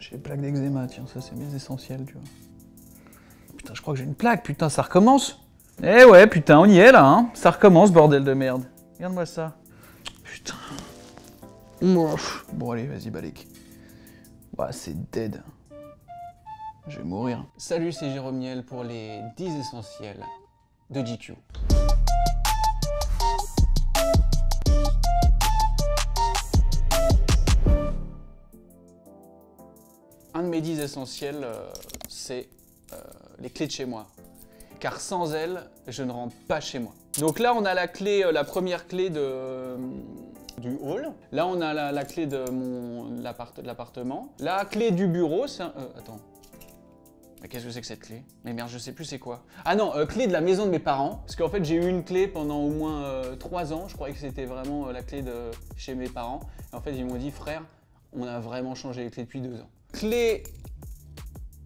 J'ai des plaques d'eczéma, tiens, ça c'est bien essentiel, tu vois. Putain, je crois que j'ai une plaque, putain, ça recommence Eh ouais, putain, on y est là, hein Ça recommence, bordel de merde. Regarde-moi ça. Putain. Ouf. Bon, allez, vas-y, balèque. Ouah, c'est dead. Je vais mourir. Salut, c'est Jérôme Niel pour les 10 essentiels de GQ. 10 essentiels, euh, c'est euh, les clés de chez moi. Car sans elles, je ne rentre pas chez moi. Donc là, on a la clé, euh, la première clé de, du hall. Là, on a la, la clé de mon l'appartement. La clé du bureau, c'est un... euh, attends. Mais qu'est-ce que c'est que cette clé? Mais merde, je sais plus c'est quoi. Ah non, euh, clé de la maison de mes parents. Parce qu'en fait, j'ai eu une clé pendant au moins 3 ans. Je croyais que c'était vraiment euh, la clé de chez mes parents. Et en fait, ils m'ont dit, frère, on a vraiment changé les clés depuis 2 ans. Clé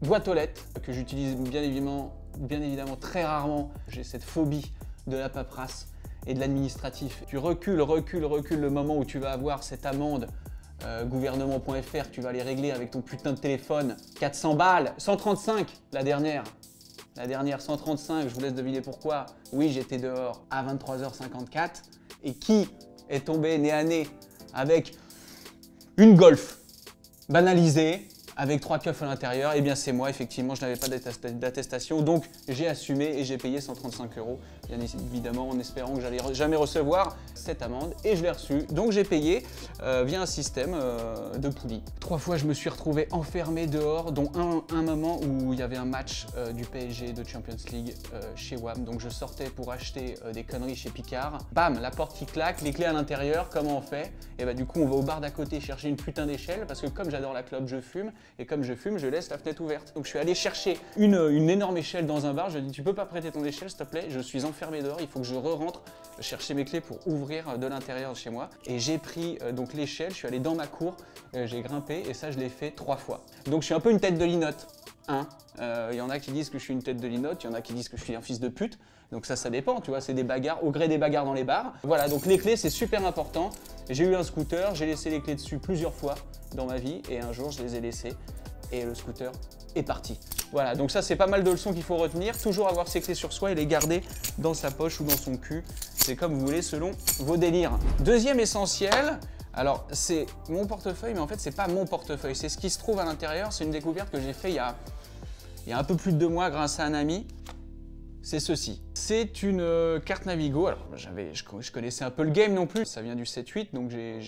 boîte aux lettres que j'utilise bien évidemment, bien évidemment très rarement. J'ai cette phobie de la paperasse et de l'administratif. Tu recules, recules, recules le moment où tu vas avoir cette amende euh, gouvernement.fr, tu vas les régler avec ton putain de téléphone. 400 balles, 135 la dernière. La dernière 135, je vous laisse deviner pourquoi. Oui, j'étais dehors à 23h54. Et qui est tombé nez à nez avec une Golf banalisée avec trois keufs à l'intérieur, et bien c'est moi, effectivement, je n'avais pas d'attest- d'attestation, donc j'ai assumé et j'ai payé 135 euros, bien évidemment, en espérant que j'allais jamais recevoir cette amende, et je l'ai reçue. Donc j'ai payé euh, via un système euh, de poulie. Trois fois, je me suis retrouvé enfermé dehors, dont un, moment où il y avait un match euh, du PSG de Champions League chez WAM, donc je sortais pour acheter des conneries chez Picard. Bam, la porte qui claque, les clés à l'intérieur, comment on fait? Et bah du coup, on va au bar d'à côté chercher une putain d'échelle, parce que comme j'adore la clope, je fume, et comme je fume, je laisse la fenêtre ouverte. Donc je suis allé chercher une, énorme échelle dans un bar, je dis tu peux pas prêter ton échelle s'il te plaît, je suis enfermé dehors, il faut que je re-rentre chercher mes clés pour ouvrir euh, de l'intérieur chez moi. Et j'ai pris euh, donc l'échelle, je suis allé dans ma cour, euh, j'ai grimpé et ça je l'ai fait trois fois. Donc je suis un peu une tête de linotte. Hein Il y en a qui disent que je suis une tête de linotte, il y en a qui disent que je suis un fils de pute. Donc ça, ça dépend, tu vois, c'est des bagarres, au gré des bagarres dans les bars. Voilà, donc les clés, c'est super important. J'ai eu un scooter, j'ai laissé les clés dessus plusieurs fois dans ma vie, et un jour, je les ai laissées, et le scooter est parti. Voilà, donc ça, c'est pas mal de leçons qu'il faut retenir. Toujours avoir ses clés sur soi et les garder dans sa poche ou dans son cul. C'est comme vous voulez, selon vos délires. Deuxième essentiel, alors c'est mon portefeuille, mais en fait, c'est pas mon portefeuille, c'est ce qui se trouve à l'intérieur. C'est une découverte que j'ai fait il il y a un peu plus de deux mois grâce à un ami. C'est ceci. C'est une euh, carte Navigo. Alors, je, connaissais un peu le game non plus. Ça vient du 7-8, donc euh,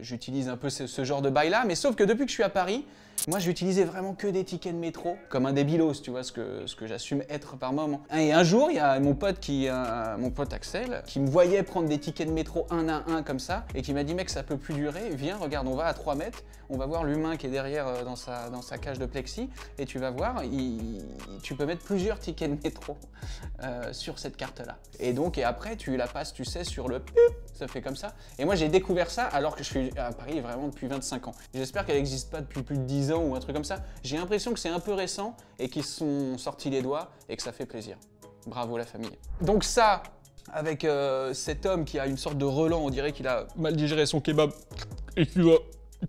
j'utilise un peu ce, ce genre de bail-là. Mais sauf que depuis que je suis à Paris, moi, j'utilisais vraiment que des tickets de métro, comme un débilos, tu vois, ce que, ce que j'assume être par moment. Et un jour, il y a mon pote, qui, euh, mon pote Axel, qui me voyait prendre des tickets de métro un à un comme ça, et qui m'a dit, mec, ça peut plus durer, viens, regarde, on va à 3 mètres, on va voir l'humain qui est derrière euh, dans sa, dans sa cage de plexi, et tu vas voir, tu peux mettre plusieurs tickets de métro euh, sur cette carte-là. Et donc, et après, tu la passes, tu sais, sur le ça fait comme ça. Et moi, j'ai découvert ça alors que je suis à Paris vraiment depuis 25 ans. J'espère qu'elle n'existe pas depuis plus de 10 ans ou un truc comme ça. J'ai l'impression que c'est un peu récent et qu'ils sont sortis les doigts et que ça fait plaisir. Bravo la famille. Donc ça, avec euh, cet homme qui a une sorte de relent, on dirait qu'il a mal digéré son kebab et qui va,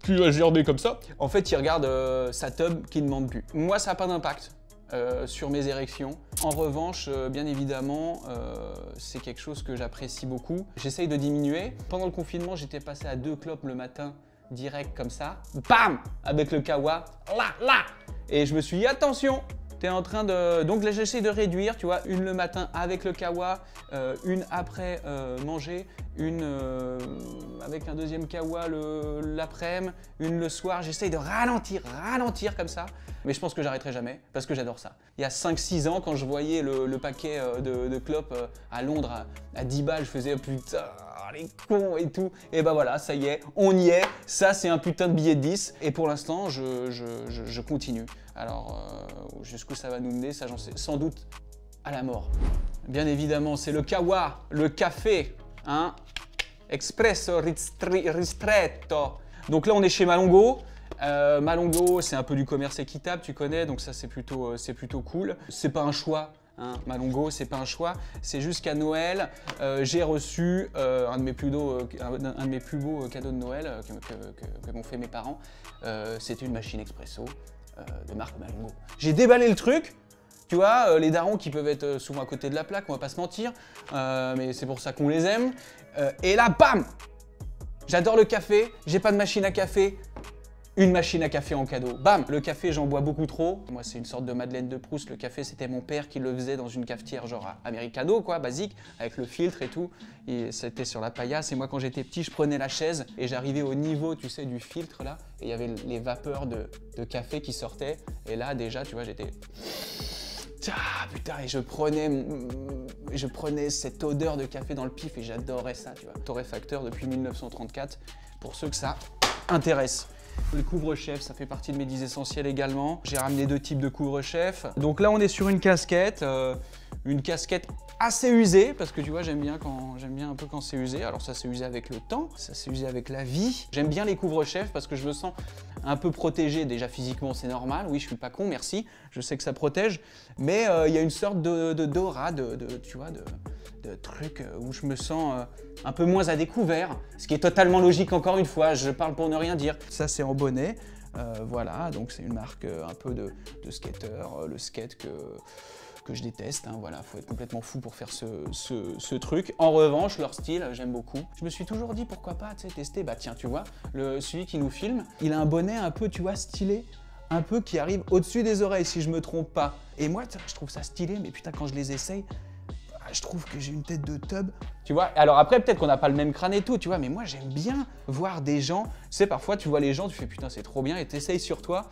qui va gerber comme ça. En fait, il regarde euh, sa tub qui ne demande plus. Moi, ça n'a pas d'impact. euh, sur mes érections. En revanche, euh, bien évidemment, c'est quelque chose que j'apprécie beaucoup. J'essaye de diminuer. Pendant le confinement, j'étais passé à deux clopes le matin, direct comme ça. Bam Avec le kawa. Là, là Et je me suis dit, attention T'es en train de... Donc là, j'essaie de réduire, tu vois, une le matin avec le kawa, euh, une après euh, manger, une euh, avec un deuxième kawa l'après-midi, une le soir. J'essaye de ralentir, ralentir comme ça. Mais je pense que j'arrêterai jamais, parce que j'adore ça. Il y a 5-6 ans, quand je voyais le, paquet de, clopes à Londres à, à 10 balles, je faisais putain, les cons et tout. Et bah voilà, ça y est, on y est. Ça, c'est un putain de billet de 10. Et pour l'instant, je continue. Alors, euh, jusqu'où ça va nous mener, ça j'en sais sans doute à la mort. Bien évidemment, c'est le kawa, le café, hein. Espresso ristri- ristretto. Donc là, on est chez Malongo. Euh, Malongo, c'est un peu du commerce équitable, tu connais, donc ça c'est plutôt, euh, c'est plutôt cool. C'est pas un choix, Hein. Malongo, c'est pas un choix. C'est juste qu'à Noël, j'ai reçu un, de mes plus beaux, cadeaux de Noël que, m'ont fait mes parents. C'était une machine expresso de marque Malongo. J'ai déballé le truc. Tu vois, euh, les darons qui peuvent être euh, souvent à côté de la plaque, on va pas se mentir, euh, mais c'est pour ça qu'on les aime. Euh, et là, bam J'adore le café, j'ai pas de machine à café, une machine à café en cadeau. Bam Le café, j'en bois beaucoup trop. Moi, c'est une sorte de Madeleine de Proust. Le café, c'était mon père qui le faisait dans une cafetière, genre americano, quoi, basique, avec le filtre et tout. Et c'était sur la paillasse. Et moi, quand j'étais petit, je prenais la chaise et j'arrivais au niveau, tu sais, du filtre, là. Et il y avait les vapeurs de, café qui sortaient. Et là, déjà, tu vois, j'étais... Ah putain, et je prenais, je prenais cette odeur de café dans le pif et j'adorais ça, tu vois. Torréfacteur depuis 1934, pour ceux que ça intéresse. Le couvre-chef, ça fait partie de mes 10 essentiels également. J'ai ramené deux types de couvre-chef. Donc là, on est sur une casquette, euh, une casquette assez usée, parce que tu vois, j'aime bien, quand, bien un peu quand c'est usé. Alors ça s'est usé avec le temps, ça s'est usé avec la vie. J'aime bien les couvre-chefs parce que je me sens un peu protégé. Déjà physiquement, c'est normal. Oui, je suis pas con, merci. Je sais que ça protège. Mais euh, il y a une sorte de, de d'aura, de, de- tu vois, de, de truc euh, où je me sens euh, un peu moins à découvert. Ce qui est totalement logique, encore une fois. Je parle pour ne rien dire. Ça, c'est en bonnet. Euh, voilà, donc c'est une marque un peu de, de skater, le skate que, que je déteste. Hein, voilà, faut être complètement fou pour faire ce, ce- ce truc. En revanche, leur style, j'aime beaucoup. Je me suis toujours dit pourquoi pas tester. Bah tiens, tu vois, le, celui qui nous filme, il a un bonnet un peu, tu vois, stylé. Un peu qui arrive au-dessus des oreilles, si je me trompe pas. Et moi, je trouve ça stylé, mais putain, quand je les essaye, je trouve que j'ai une tête de tub. Tu vois, alors après, peut-être qu'on n'a pas le même crâne et tout, tu vois, mais moi, j'aime bien voir des gens. Tu sais, parfois, tu vois les gens, tu fais putain, c'est trop bien, et t'essayes sur toi.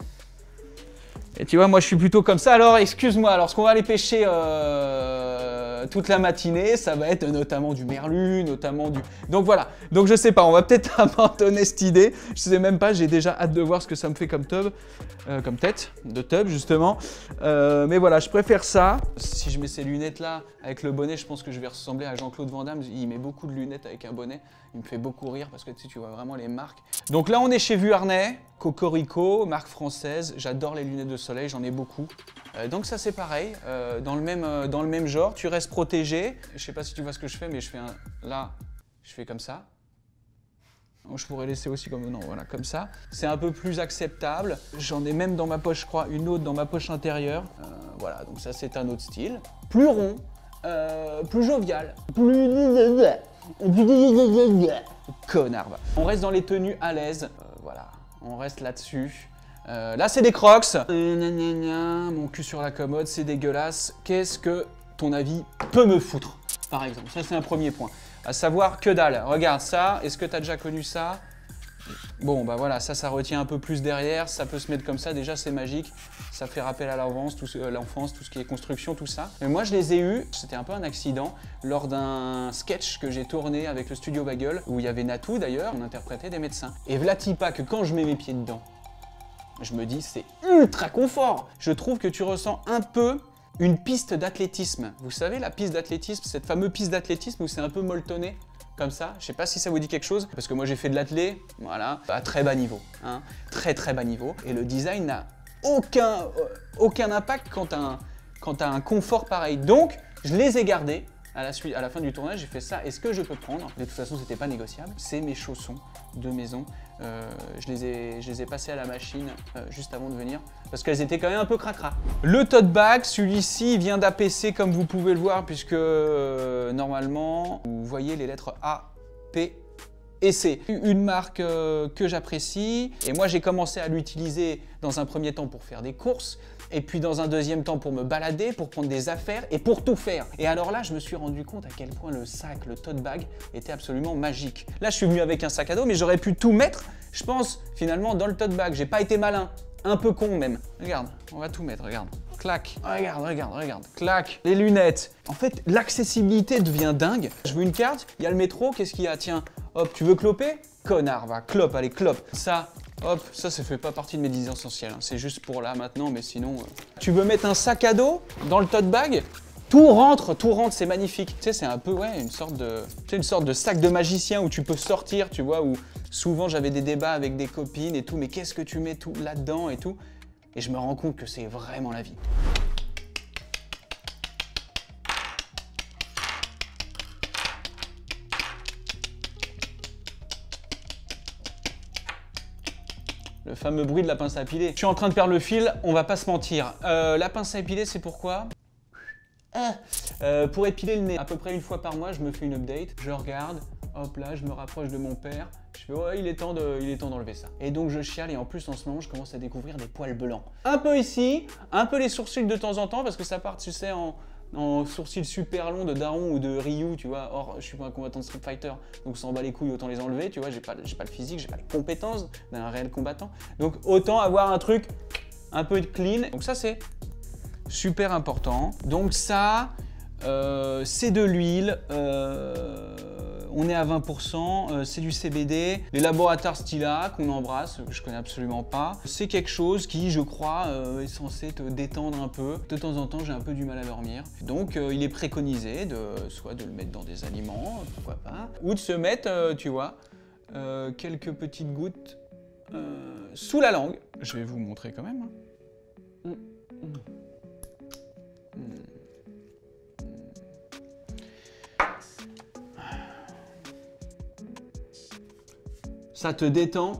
Et tu vois, moi je suis plutôt comme ça. Alors, excuse-moi, alors ce qu'on va aller pêcher euh, toute la matinée, ça va être notamment du merlu, notamment du. Donc voilà. Donc je sais pas, on va peut-être abandonner cette idée. Je sais même pas, j'ai déjà hâte de voir ce que ça me fait comme tub, euh, comme tête de tub justement. Euh, mais voilà, je préfère ça. Si je mets ces lunettes là avec le bonnet, je pense que je vais ressembler à Jean-Claude Van Damme. Il met beaucoup de lunettes avec un bonnet. Il me fait beaucoup rire parce que tu tu vois vraiment les marques. Donc là, on est chez Vuarnet, Cocorico, marque française. J'adore les lunettes de soleil, j'en ai beaucoup. Euh, donc ça, c'est pareil, euh, dans, le même, euh, dans le même genre. Tu restes protégé. Je sais pas si tu vois ce que je fais, mais je fais un. Là, je fais comme ça. Oh, Je pourrais laisser aussi comme non, voilà, comme ça. C'est un peu plus acceptable. J'en ai même dans ma poche, je crois, une autre dans ma poche intérieure. Euh, voilà, donc ça c'est un autre style. Plus rond, euh, plus jovial, plus connard. va. On reste dans les tenues à l'aise. Euh, voilà, on reste là-dessus. Là, c'est des crocs. Mon cul sur la commode, c'est dégueulasse. Qu'est-ce que ton avis peut me foutre Par exemple, ça c'est un premier point. À savoir que dalle. Regarde ça. Est-ce que tu as déjà connu ça? Bon, bah voilà, ça, ça retient un peu plus derrière. Ça peut se mettre comme ça. Déjà, c'est magique. Ça fait rappel à l'enfance, tout, euh, l'enfance, tout ce qui est construction, tout ça. Mais moi, je les ai eus. C'était un peu un accident lors d'un sketch que j'ai tourné avec le studio Bagel, où il y avait Natou d'ailleurs. On interprétait des médecins. Et v'là-t-il pas que quand je mets mes pieds dedans, je me dis c'est ultra confort. Je trouve que tu ressens un peu une piste d'athlétisme. Vous savez la piste d'athlétisme, cette fameuse piste d'athlétisme où c'est un peu molletonné comme ça. Je sais pas si ça vous dit quelque chose parce que moi j'ai fait de l'athlé, voilà, à très bas niveau, hein, très très bas niveau. Et le design n'a aucun euh, impact quant à un confort pareil. Donc je les ai gardés. À la, fin du tournage, j'ai fait ça. Est-ce que je peux prendre De toute façon, c'était pas négociable. C'est mes chaussons de maison. Euh, je, les ai, je les ai passés à la machine euh, juste avant de venir parce qu'elles étaient quand même un peu cracra. Le tote bag, celui-ci vient d'APC comme vous pouvez le voir puisque euh, normalement vous voyez les lettres A, P et C. Une marque que j'apprécie et moi j'ai commencé à l'utiliser dans un premier temps pour faire des courses et puis dans un deuxième temps pour me balader, pour prendre des affaires et pour tout faire. Et alors là, je me suis rendu compte à quel point le sac, le tote bag était absolument magique. Là, je suis venu avec un sac à dos, mais j'aurais pu tout mettre, je pense, finalement, dans le tote bag. J'ai pas été malin, un peu con même. Regarde, on va tout mettre, regarde. Clac. Regarde, regarde, regarde. Clac. Les lunettes. En fait, l'accessibilité devient dingue. Je veux une carte, il y a le métro, qu'est-ce qu'il y a? Tiens, hop, tu veux cloper? Connard, va, clope, allez, clope. Ça, hop, ça, ça fait pas partie de mes 10 essentiels. hein. C'est juste pour là maintenant, mais sinon. euh. Tu veux mettre un sac à dos dans le tote bag? Tout rentre, tout rentre, c'est magnifique. Tu sais, c'est un peu, ouais, une sorte de, une sorte de sac de magicien où tu peux sortir, tu vois, où souvent j'avais des débats avec des copines et tout, mais qu'est-ce que tu mets tout là-dedans et tout? Et je me rends compte que c'est vraiment la vie. Le fameux bruit de la pince à épiler. Je suis en train de perdre le fil, on va pas se mentir. Euh, la pince à épiler, c'est pourquoi ah. Euh, pour épiler le nez, à peu près une fois par mois, je me fais une update, je regarde, hop là, je me rapproche de mon père, je fais ouais, il est temps de, il est temps d'enlever ça. Et donc je chiale et en plus en ce moment, je commence à découvrir des poils blancs. Un peu ici, un peu les sourcils de temps en temps parce que ça part, tu sais, en, en sourcils super longs de Daron ou de Ryu, tu vois. Or, je suis pas un combattant de Street Fighter, donc ça en bat les couilles, autant les enlever, tu vois. J'ai pas, pas le physique, j'ai pas les compétences d'un réel combattant. Donc autant avoir un truc un peu clean. Donc ça, c'est super important. Donc ça, euh, c'est de l'huile. Euh, on est à 20%, euh, c'est du CBD. Les laboratoires Stila qu'on embrasse, que je connais absolument pas. C'est quelque chose qui, je crois, est censé te détendre un peu. De temps en temps, j'ai un peu du mal à dormir. Donc, il est préconisé de soit de le mettre dans des aliments, pourquoi pas, ou de se mettre, tu vois, quelques petites gouttes sous la langue. Je vais vous montrer quand même. Hein. Mm, Ça te détend,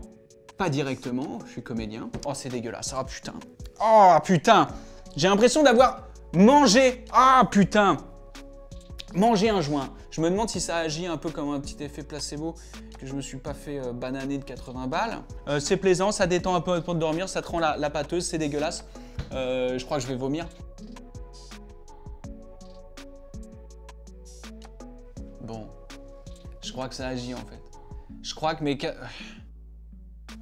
pas directement, je suis comédien. Oh, c'est dégueulasse. Ah, putain. Oh, putain. J'ai l'impression d'avoir mangé. Ah, putain. Manger un joint. Je me demande si ça agit un peu comme un petit effet placebo, que je me suis pas fait euh, bananer de 80 balles. Euh, c'est plaisant, ça détend un peu pour dormir, ça te rend la, pâteuse, c'est dégueulasse. Euh, je crois que je vais vomir. Bon, je crois que ça agit en fait. Je crois que mes...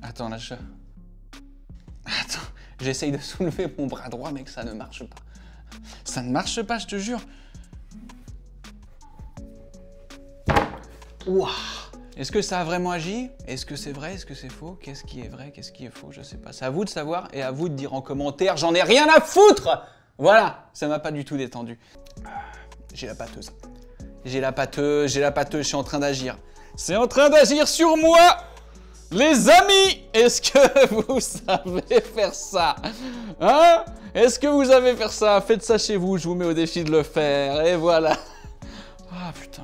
Attends, là, je... Attends, j'essaye de soulever mon bras droit, mec, ça ne marche pas. Ça ne marche pas, je te jure. Waouh Est-ce que ça a vraiment agi? Est-ce que c'est vrai? Est-ce que c'est faux? Qu'est-ce qui est vrai? Qu'est-ce qui est faux? Je sais pas. C'est à vous de savoir et à vous de dire en commentaire. J'en ai rien à foutre Voilà, ça m'a pas du tout détendu. J'ai la pâteuse. J'ai la pâteuse, j'ai la pâteuse, je suis en train d'agir. C'est en train d'agir sur moi Les amis Est-ce que vous savez faire ça? Hein? Est-ce que vous savez faire ça? Faites ça chez vous, je vous mets au défi de le faire. Et voilà. Ah putain.